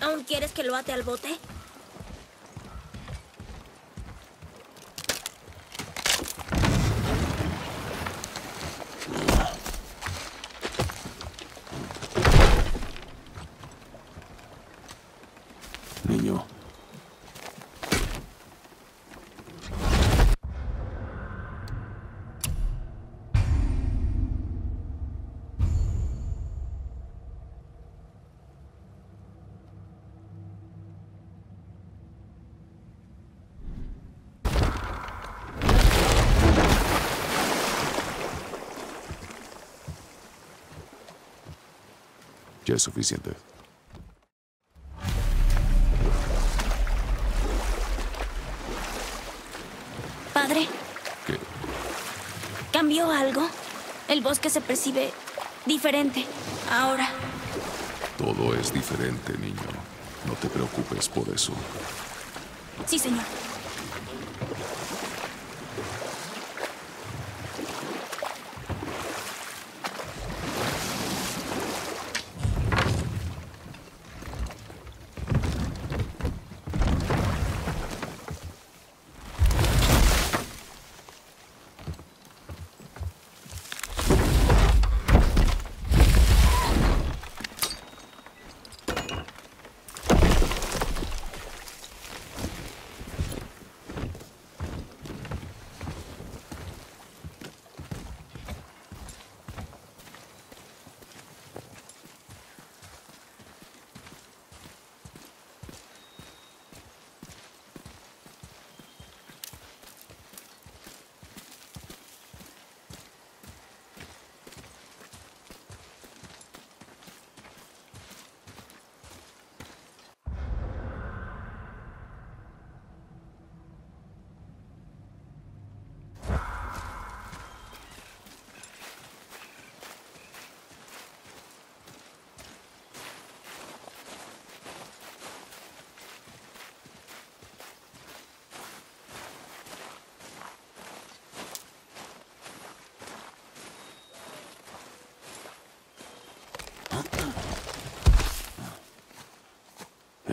¿Aún quieres que lo ate al bote? Ya es suficiente. Padre, ¿Qué? ¿cambió algo? El bosque se percibe diferente ahora. Todo es diferente, niño. No te preocupes por eso. Sí, señor.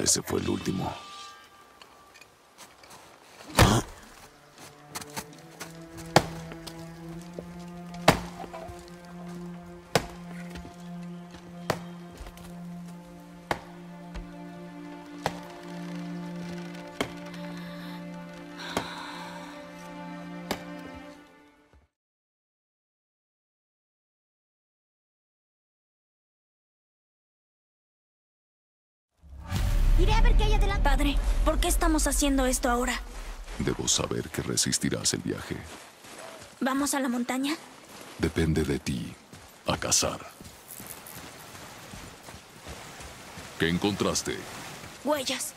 Ese fue el último. Iré a ver qué hay adelante. Padre, ¿por qué estamos haciendo esto ahora? Debo saber que resistirás el viaje. ¿Vamos a la montaña? Depende de ti. A cazar. ¿Qué encontraste? Huellas.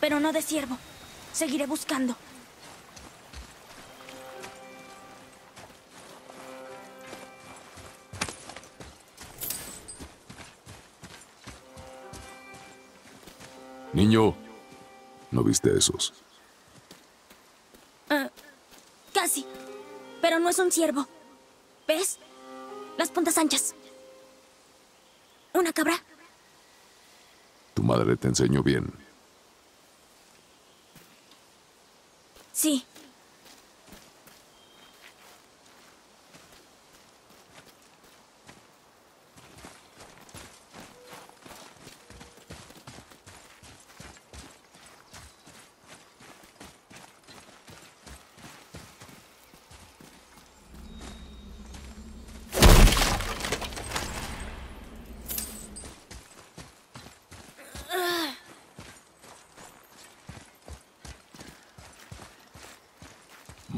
Pero no de ciervo. Seguiré buscando. Niño, ¿no viste esos? Ah, casi. Pero no es un ciervo. ¿Ves? Las puntas anchas. ¿Una cabra? Tu madre te enseñó bien. Sí.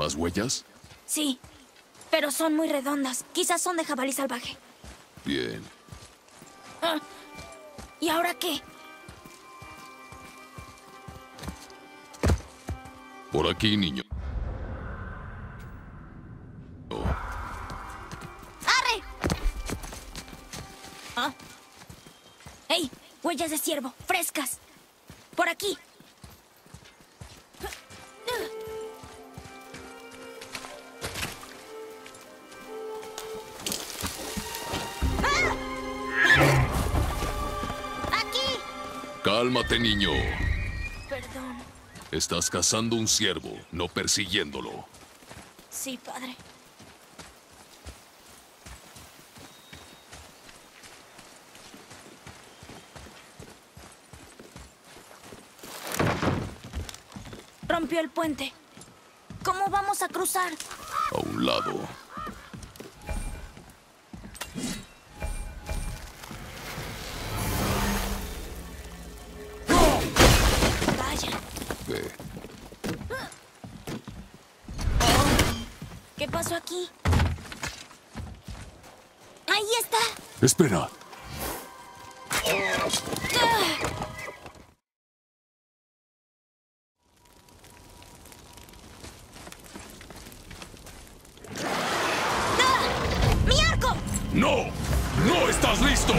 ¿Más huellas? Sí. Pero son muy redondas. Quizás son de jabalí salvaje. Bien. Ah, ¿Y ahora qué? Por aquí, niño. ¡Arre! Ah. ¡Ey! Huellas de ciervo, frescas. Por aquí. Cálmate, niño. Perdón. Estás cazando un ciervo, no persiguiéndolo. Sí, padre. Rompió el puente. ¿Cómo vamos a cruzar? A un lado. Espera. ¡Ah! ¡Mi arco! ¡No! ¡No estás listo!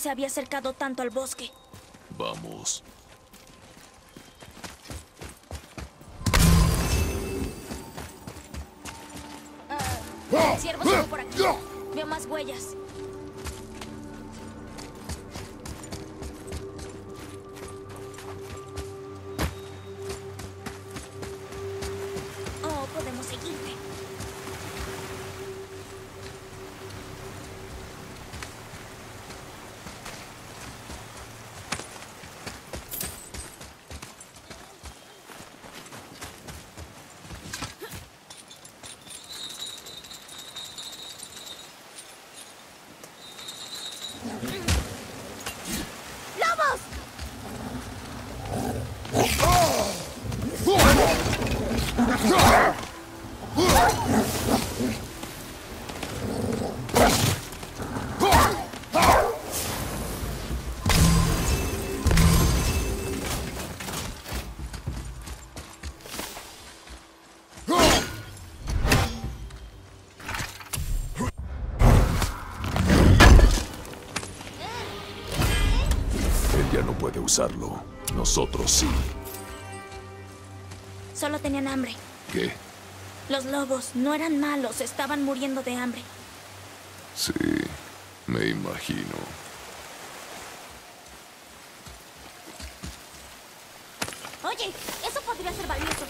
Se había acercado tanto al bosque. Vamos. El ciervo por aquí. Veo más huellas. Puede usarlo. Nosotros sí. Solo tenían hambre. ¿Qué? Los lobos no eran malos, estaban muriendo de hambre. Sí, me imagino. Oye, eso podría ser valioso.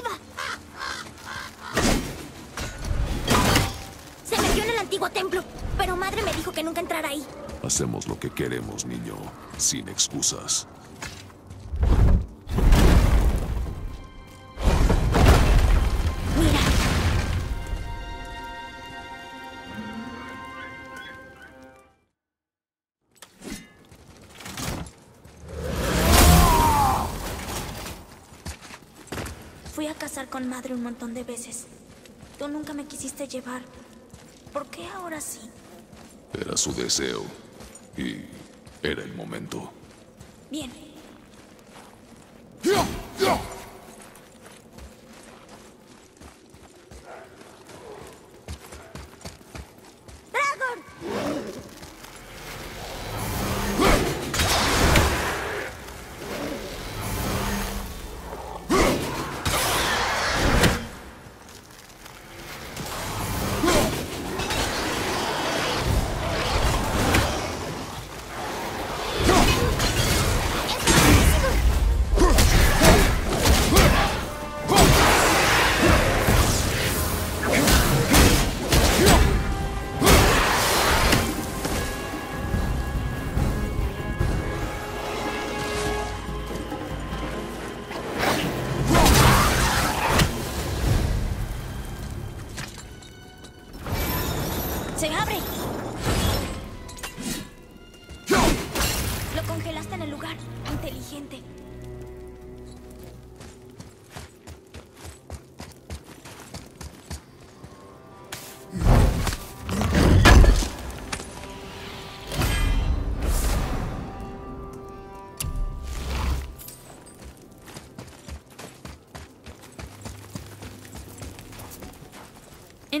Arriba. Se metió en el antiguo templo, pero madre me dijo que nunca entrara ahí. Hacemos lo que queremos, niño, sin excusas. Fui a casar con madre un montón de veces. Tú nunca me quisiste llevar. ¿Por qué ahora sí? Era su deseo. Y era el momento. Bien. ¡Dragon!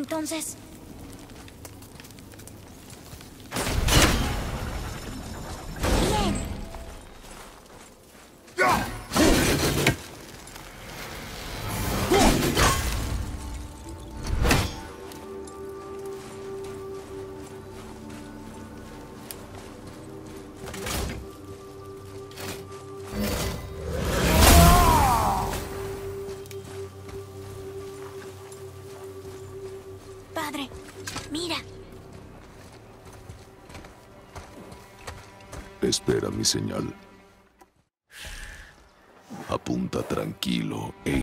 Entonces, Espera mi señal. Apunta tranquilo e